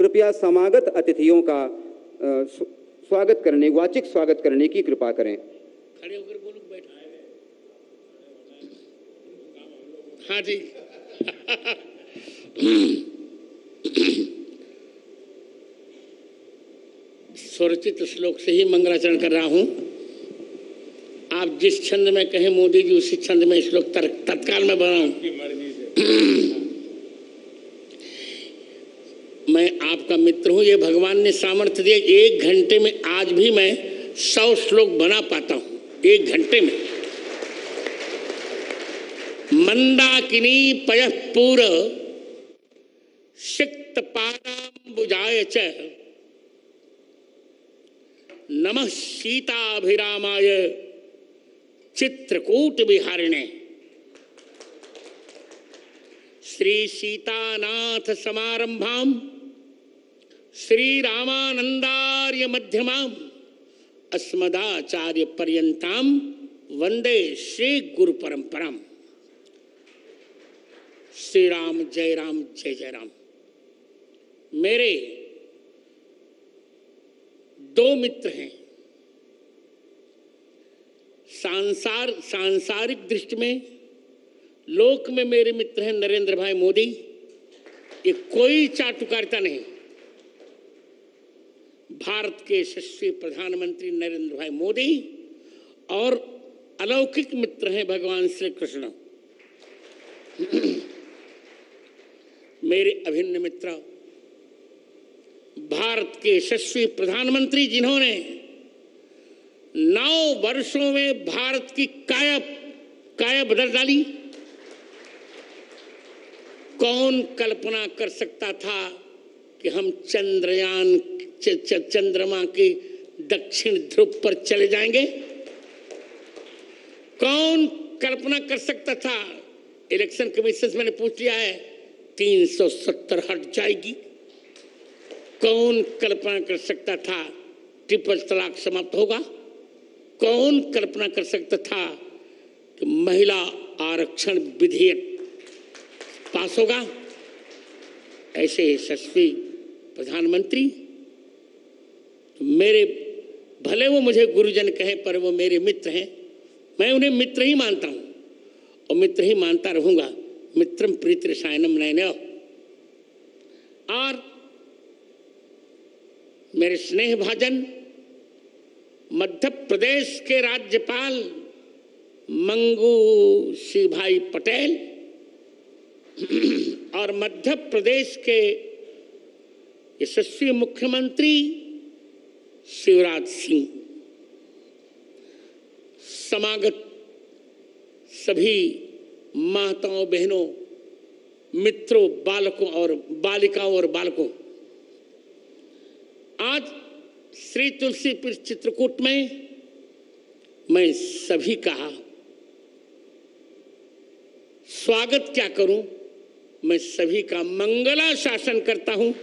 कृपया समागत अतिथियों का स्वागत करने, वाचिक स्वागत करने की कृपा करें। खड़े होकर बोलो हाँ जी। स्वरचित श्लोक से ही मंगलाचरण कर रहा हूँ। आप जिस छंद में कहें मोदी जी, उसी छंद में श्लोक तत्काल में बनाऊँ मैं आपका मित्र हूँ, ये भगवान ने सामर्थ्य दिया, एक घंटे में आज भी मैं सौ श्लोक बना पाता हूँ, एक घंटे में। मंदाकिनी पय पूर, सिक्त पादाम्बुजाय च। नमः सीताभिरामाय चित्रकूट विहारिणे श्री सीतानाथ समारंभाम श्री रामानंदार्य मध्यमाम अस्मदाचार्य पर्यंताम वंदे श्री गुरु परंपराम श्री राम जय राम, जय जय राम। मेरे दो मित्र हैं। सांसार, सांसारिक दृष्टि में लोक में मेरे मित्र हैं नरेंद्र भाई मोदी। ये कोई चाटुकारिता नहीं। भारत के यशस्वी प्रधानमंत्री नरेंद्र भाई मोदी और अलौकिक मित्र हैं भगवान श्री कृष्ण मेरे अभिन्न मित्र, भारत के यशस्वी प्रधानमंत्री जिन्होंने नौ वर्षों में भारत की काया काया बदल डाली। कौन कल्पना कर सकता था कि हम चंद्रयान चंद्रमा के दक्षिण ध्रुव पर चले जाएँगे। कौन कल्पना कर सकता था? इलेक्शन कमीशन से मैंने पूछ लिया है 370 हट जाएगी। कौन कल्पना कर सकता था ट्रिपल तलाक समाप्त होगा? कौन कल्पना कर सकता था कि महिला आरक्षण विधेयक पास होगा? ऐसे यशस्वी प्रधानमंत्री मेरे, भले वो मुझे गुरुजन कहें, पर वो मेरे मित्र हैं। मैं उन्हें मित्र ही मानता हूँ। और मित्र ही मानता रहूँगा। मित्रम प्रीत रसायनम नयन और मेरे स्नेह भाजन मध्य प्रदेश के राज्यपाल मंगू सिंह भाई पटेल और मध्य प्रदेश के यशस्वी मुख्यमंत्री शिवराज सिंह। समागत सभी माताओं, बहनों, मित्रों, बालकों और बालिकाओं और बालकों, आज श्री तुलसीपुर चित्रकूट में मैं सभी का स्वागत क्या करूँ? मैं सभी का मंगला शासन करता हूँ।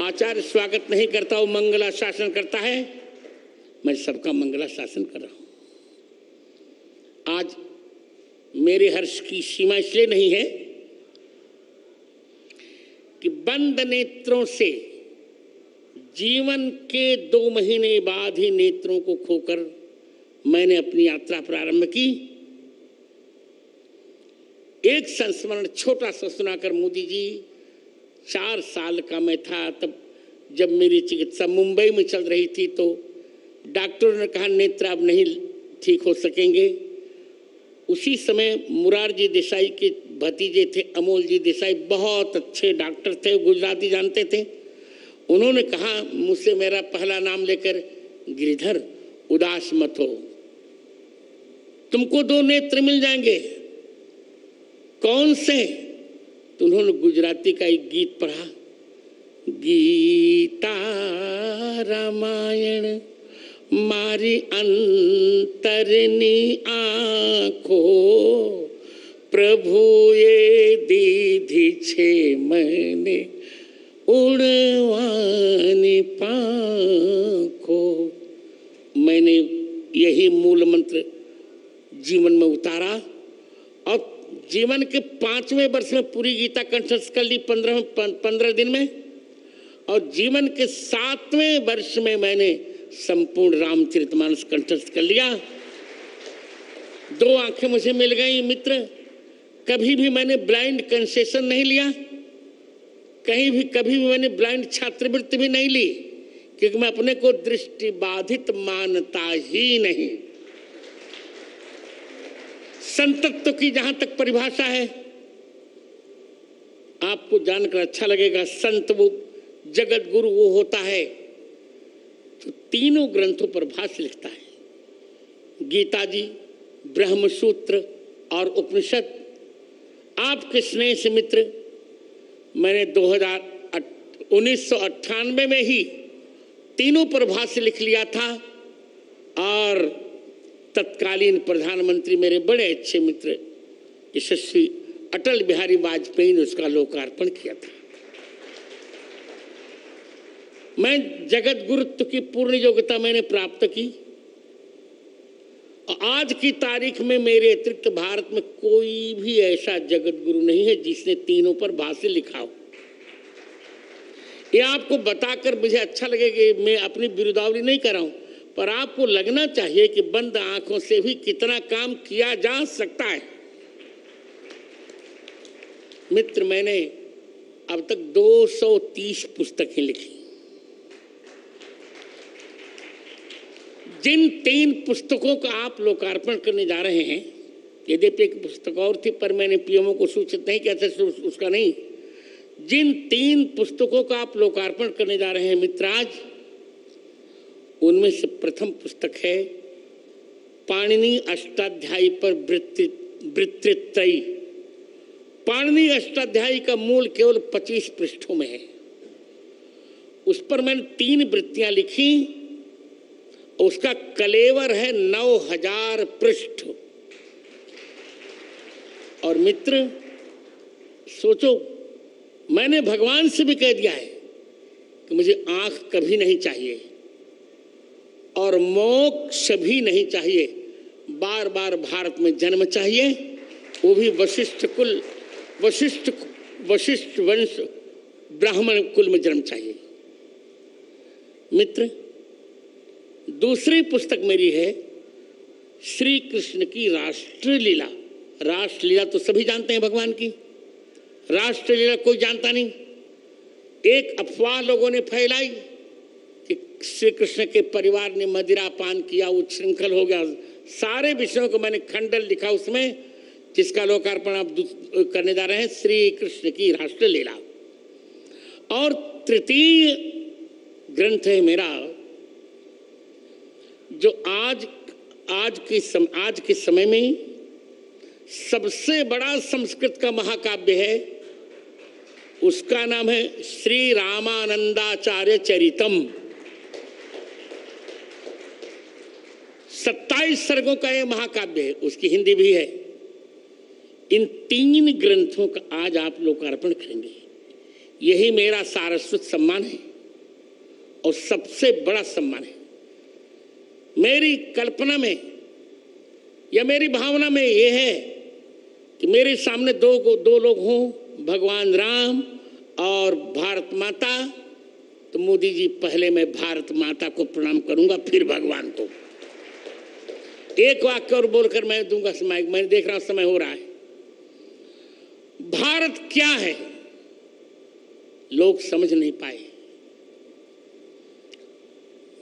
आचार्य स्वागत नहीं करता हूँ मंगला शासन करता है। मैं सबका मंगला शासन कर रहा हूँ। आज मेरे हर्ष की सीमा इसलिए नहीं है कि बंद नेत्रों से जीवन के दो महीने बाद ही नेत्रों को खोकर मैंने अपनी यात्रा प्रारंभ की। एक संस्मरण छोटा सा सुनाकर मोदी जी चार साल का मैं था, तब जब मेरी चिकित्सा मुंबई में चल रही थी तो डॉक्टरों ने कहा, नेत्र अब नहीं ठीक हो सकेंगे। उसी समय मुरारजी देसाई के भतीजे थे, अमोल जी देसाई, बहुत अच्छे डॉक्टर थे, गुजराती जानते थे। उन्होंने कहा, मुझसे मेरा पहला नाम लेकर गिरिधर, उदास मत हो। तुमको दो नेत्र मिल जाएँगे। कौन से? तो उन्होंने गुजराती का एक गीत पढ़ा। गीता रामायण, मारी अंतरनी आंखो, प्रभु ये दीधी छे मैंने, उड़वानी पाखो। मैंने यही मूल मंत्र जीवन में उतारा। जीवन के पाँचवें वर्ष में पूरी गीता कंठस्थ कर ली पंद्रह पंद्रह दिन में। और जीवन के सातवें वर्ष में मैंने संपूर्ण रामचरितमानस कंठस्थ कर लिया। दो आँखें मुझे मिल गई, मित्र। कभी भी मैंने ब्लाइंड कंसेशन नहीं लिया। कहीं भी कभी भी मैंने ब्लाइंड छात्रवृत्ति भी नहीं ली, क्योंकि मैं अपने को दृष्टि बाधित मानता ही नहीं। संतत्व की जहाँ तक परिभाषा है, आपको जानकर अच्छा लगेगा, संत वो जगत गुरु वो होता है तो तीनों ग्रंथों पर भाष्य लिखता है। गीता जी ब्रह्म सूत्र और उपनिषद। आपके स्नेह से मित्र, मैंने 2000 उन्नीस में ही तीनों पर भाष्य लिख लिया था और तत्कालीन प्रधानमंत्री मेरे बड़े अच्छे मित्र, यशस्वी अटल बिहारी वाजपेयी ने उसका लोकार्पण किया था। मैं जगत गुरुत्व की पूर्ण योग्यता मैंने प्राप्त की। और आज की तारीख में मेरे अतिरिक्त भारत में कोई भी ऐसा जगत गुरु नहीं है जिसने तीनों पर भाष्य लिखा हो। ये आपको बताकर मुझे अच्छा लगे कि मैं अपनी बिरुदावली नहीं कर रहा हूँ पर आपको लगना चाहिए कि बंद आँखों से भी कितना काम किया जा सकता है। मित्र, मैंने अब तक 230 पुस्तकें लिखी। जिन तीन पुस्तकों का आप लोकार्पण करने जा रहे हैं, यद्यपि एक पुस्तक और थी, पर मैंने पीएमओ को सूचित नहीं किया था उसका नहीं। जिन तीन पुस्तकों का आप लोकार्पण करने जा रहे हैं मित्राज उनमें से प्रथम पुस्तक है पाणिनि अष्टाध्यायी पर वृत्तित्रयी। पाणिनि अष्टाध्यायी का मूल केवल 25 पृष्ठों में है। उस पर मैंने तीन वृत्तियाँ लिखी उसका कलेवर है नौ हज़ार पृष्ठ। और मित्र, सोचो, मैंने भगवान से भी कह दिया है कि मुझे आँख कभी नहीं चाहिए। और मोक्ष भी नहीं चाहिए। बार बार भारत में जन्म चाहिए। वो भी वशिष्ठ कुल, वशिष्ठ वशिष्ठ वंश, ब्राह्मण कुल में जन्म चाहिए। मित्र, दूसरी पुस्तक मेरी है श्री कृष्ण की राष्ट्रलीला। राष्ट्रलीला तो सभी जानते हैं भगवान की। राष्ट्रलीला कोई जानता नहीं। एक अफवाह लोगों ने फैलाई। कि श्री कृष्ण के परिवार ने मदिरा पान किया उच्छृंखल हो गया। सारे विषयों को मैंने खंडल लिखा उसमें जिसका लोकार्पण आप करने जा रहे हैं श्री कृष्ण की राष्ट्र लीला। और तृतीय ग्रंथ है मेरा जो आज आज के सम, आज के समय में सबसे बड़ा संस्कृत का महाकाव्य है। उसका नाम है श्री रामानंदाचार्य चरितम। सत्ताईस सर्गों का यह महाकाव्य है, उसकी हिंदी भी है। इन तीन ग्रंथों का आज आप लोकार्पण करेंगे। यही मेरा सारस्वत सम्मान है और सबसे बड़ा सम्मान है। मेरी कल्पना में या मेरी भावना में यह है कि मेरे सामने दो दो लोग हों, भगवान राम और भारत माता। तो मोदी जी, पहले मैं भारत माता को प्रणाम करूँगा, फिर भगवान को। एक वाक्य और बोलकर मैं दूँगा समय। मैंने देख रहा समय हो रहा है। भारत क्या है? लोग समझ नहीं पाए।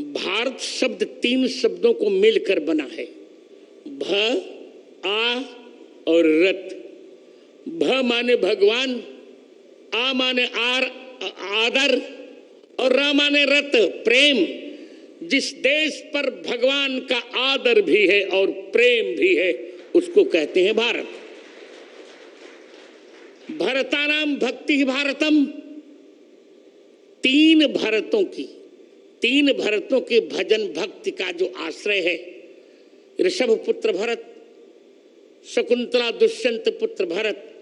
भारत शब्द तीन शब्दों को मिलकर बना है। भ, आ और रत। भ माने भगवान, आ माने आर, आदर और र माने रत, प्रेम। जिस देश पर भगवान का आदर भी है और प्रेम भी है, उसको कहते हैं भारत। भरतानाम भक्ति भारतम। तीन भरतों की, तीन भरतों के भजन भक्ति का जो आश्रय है ऋषभ पुत्र भरत, शकुंतला दुष्यंत पुत्र भरत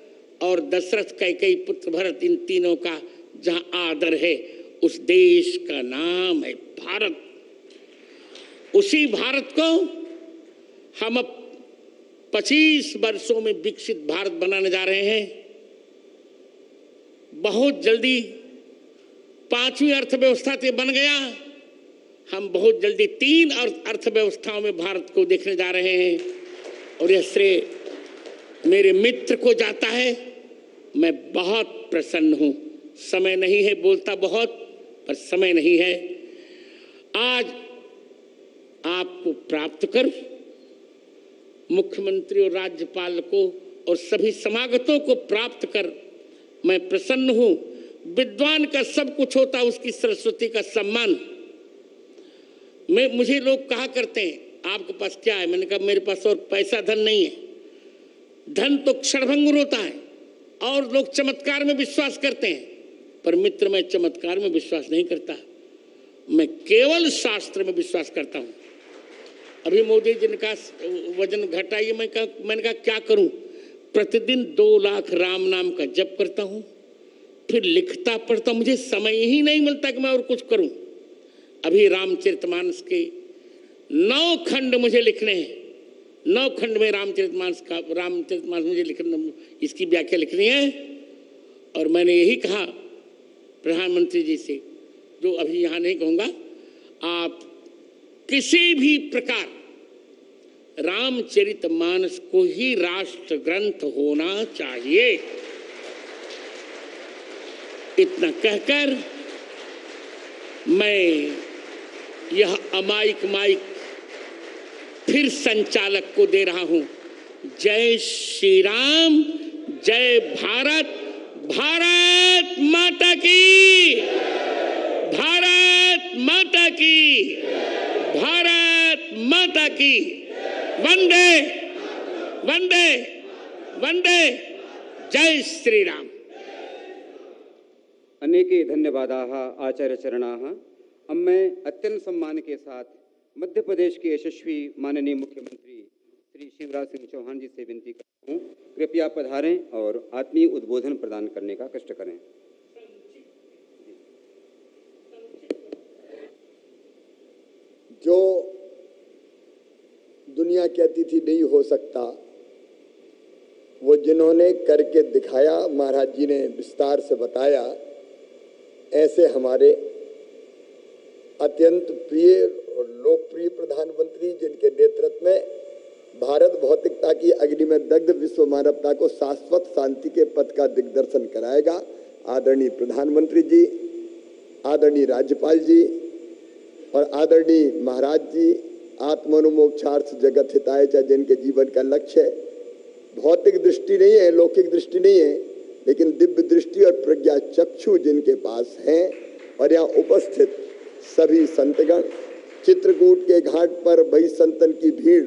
और दशरथ कैकई पुत्र भरत, इन तीनों का जहाँ आदर है, उस देश का नाम है भारत। उसी भारत को हम अब पच्चीस वर्षों में विकसित भारत बनाने जा रहे हैं। बहुत जल्दी पांचवी अर्थव्यवस्था से बन गया। हम बहुत जल्दी तीन अर्थव्यवस्थाओं में भारत को देखने जा रहे हैं। और यह श्रेय मेरे मित्र को जाता है। मैं बहुत प्रसन्न हूँ। समय नहीं है बोलता बहुत, पर समय नहीं है। आज आपको प्राप्त कर मुख्यमंत्री और राज्यपाल को और सभी समागतों को प्राप्त कर मैं प्रसन्न हूँ। विद्वान का सब कुछ होता उसकी सरस्वती का सम्मान। मैं, मुझे लोग कहा करते हैं, आपके पास क्या है? मैंने कहा, मेरे पास और पैसा धन नहीं है। धन तो क्षणभंगुर होता है, और लोग चमत्कार में विश्वास करते हैं, पर मित्र मैं चमत्कार में विश्वास नहीं करता। मैं केवल शास्त्र में विश्वास करता हूँ। अभी मोदी जी ने कहा वज़न घटाइए मैं कहा, मैंने कहा, क्या करूँ? प्रतिदिन दो लाख राम नाम का जप करता हूँ, फिर लिखता, पढ़ता, मुझे समय ही नहीं मिलता कि मैं और कुछ करूँ। अभी रामचरितमानस के नौ खंड मुझे लिखने हैं। नौ खंड में रामचरितमानस का, रामचरितमानस मुझे लिखना, इसकी व्याख्या लिखनी है। और मैंने यही कहा प्रधानमंत्री जी से, जो अभी यहाँ नहीं कहूँगा, आप किसी भी प्रकार रामचरित मानस को ही राष्ट्र ग्रंथ होना चाहिए। इतना कहकर मैं यह अमाइक माइक फिर संचालक को दे रहा हूँ। जय श्री राम जय भारत भारत माता की, भारत माता की। भारत माता की। वंदे वंदे वंदे। जय श्री राम अनेके धन्यवादाः आचार्यचरणाः। अब मैं अत्यंत सम्मान के साथ मध्य प्रदेश के यशस्वी माननीय मुख्यमंत्री श्री शिवराज सिंह चौहान जी से विनती करता हूँ। कृपया पधारें और आत्मीय उद्बोधन प्रदान करने का कष्ट करें। जो दुनिया की अतिथि नहीं हो सकता, वो जिन्होंने करके दिखाया, महाराज जी ने विस्तार से बताया, ऐसे हमारे अत्यंत प्रिय और लोकप्रिय प्रधानमंत्री जिनके नेतृत्व में भारत भौतिकता की अग्नि में दग्ध विश्व मानवता को शाश्वत शांति के पथ का दिग्दर्शन कराएगा, आदरणीय प्रधानमंत्री जी, आदरणीय राज्यपाल जी और आदरणीय महाराज जी, आत्मनुमोक्षार्थ जगत हिताय चाहे जिनके जीवन का लक्ष्य है। भौतिक दृष्टि नहीं है, लौकिक दृष्टि नहीं है, लेकिन दिव्य दृष्टि और प्रज्ञा चक्षु जिनके पास हैं और यहाँ उपस्थित सभी संतगण, चित्रकूट के घाट पर भई संतन की भीड़,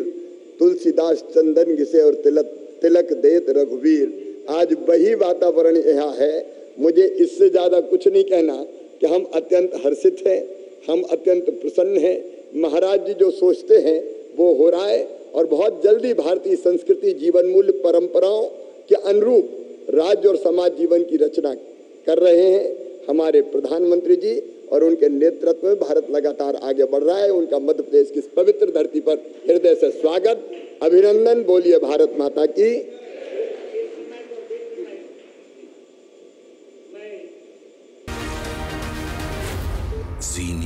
तुलसीदास चंदन घिसे और तिलक तिलक देत रघुवीर, आज वही वातावरण यहाँ है। मुझे इससे ज़्यादा कुछ नहीं कहना कि हम अत्यंत हर्षित हैं। हम अत्यंत प्रसन्न हैं। महाराज जी जो सोचते हैं, वो हो रहा है और बहुत जल्दी भारतीय संस्कृति जीवन मूल्य परंपराओं के अनुरूप राज्य और समाज जीवन की रचना कर रहे हैं। हमारे प्रधानमंत्री जी और उनके नेतृत्व में भारत लगातार आगे बढ़ रहा है। उनका मध्य प्रदेश की पवित्र धरती पर हृदय से स्वागत, अभिनंदन। बोलिए भारत माता की। जी